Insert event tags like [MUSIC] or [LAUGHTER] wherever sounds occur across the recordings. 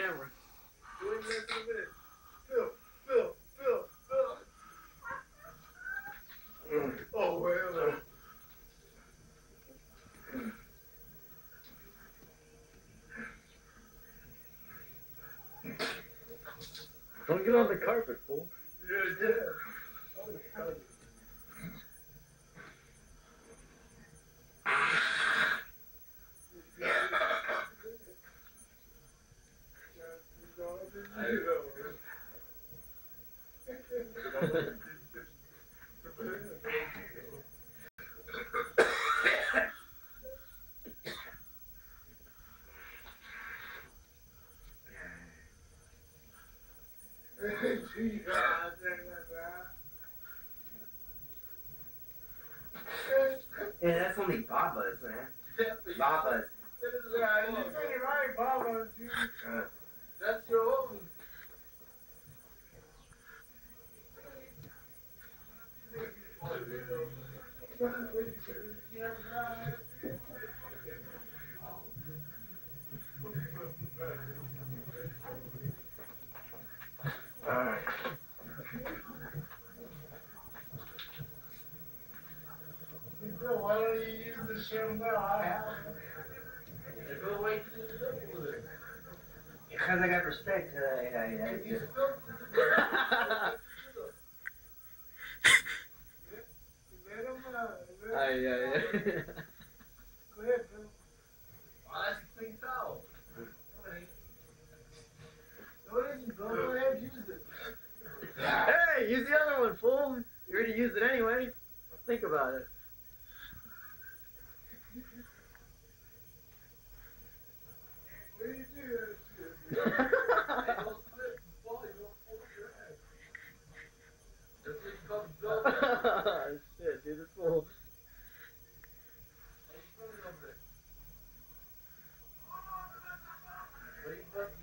camera. Wait a minute, wait a minute. Phil, Phil, Phil, Phil. Oh, well. Don't get on the carpet, fool. Yeah, yeah. Yeah, that's only Baba's, man. Baba's. That's your own. Alright. Why don't you use the? I have. Go till you live. Because I got respect. I, I, I, spill it, let 'em, uh, let 'em- Ay, ay, ay. Go ahead, Phil. Oh, that's a clean towel. Alright. Go ahead, go go ahead, use it. hey, use the other one, fool. You already used it anyway. Think about it. What do you do? Hey, don't slip and fall, you don't fall your ass. That's what you call the Shit, dude, this fool. How you feeling over there? What are you busting, Macarena? That's why you want this one too? yeah, well, Bill, Bill, Bill, come here, Bill. What's up, man? Don't Come here. fall in-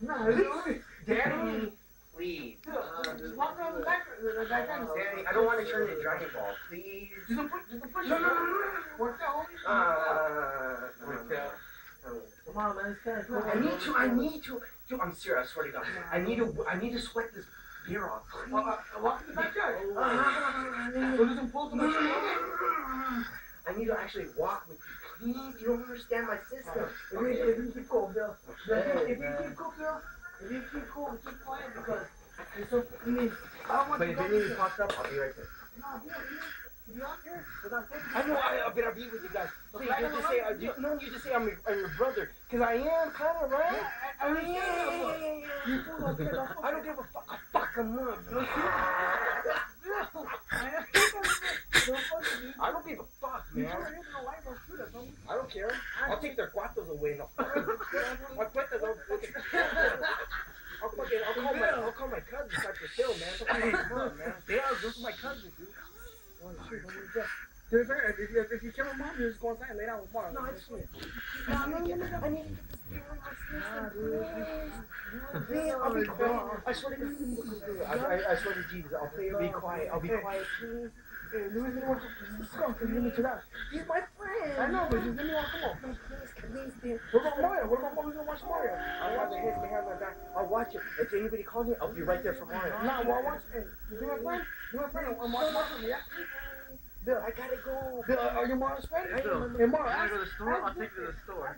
No, listen. Daddy, please. Just walk around the back, the back end. Daddy, I don't want to turn into Dragon Ball, please. Just a push, just a push. No, no, no, no, Work out, homie. Uh, Uh, Come on, man. It's kind of cool. I need to, I need to, dude, I'm serious, I swear to God. I need to, I need to sweat this beer off. Uh, uh, walk in the backyard. Uh, do some pulls to make. I need to actually walk with you, please. You don't understand my system. If you, if you keep cool, Bill. If you, if you keep cool, Bill. If you keep cool, keep quiet because it's so. I mean, I don't want But to if anything pops up, I'll be right there. No, Bill, you, you out here? Without taking. I know, I, I better be with you guys. Please, you just say, uh, you, no, you just say I'm your, I'm your brother. Because I am, kind of, right? I, I that, but you fool don't care I don't give a fuck. I fuck him up. [LAUGHS] I don't give a fuck, man. I don't care. I'll take their cuartos away. No. [LAUGHS] My cuentas, I'll fucking. [LAUGHS] I'll fucking. I'll call my. I'll call my cousin Cypress Hill, man. Fucking Come on, man. They are. Those are my cousins, dude. If you, kill a mom, you just go inside and lay down with Mark. No, it's sweet. No, no, no, no. I need to get this beer on my system, please. Please, I'll be quiet. I swear to God. I, I, I swear to Jesus, I'll play. I'll be quiet. I'll be quiet, please. Hey, Louis didn't want to skunk and limit to that. He's my friend. I know, but just let me walk. Come on. Please, please, please. What about Mario? What about Mario? Watch Mario. I'll watch it. His behind my back. I'll watch it. If anybody calls me, I'll be right there for Mario. Nah, well, watch. Hey, you be my friend? You my friend? I'm watching Mario yeah? Bill, I gotta go. Bill, are you Mario's friend? Bill, You wanna ask- go to the store? I'll take you to the store.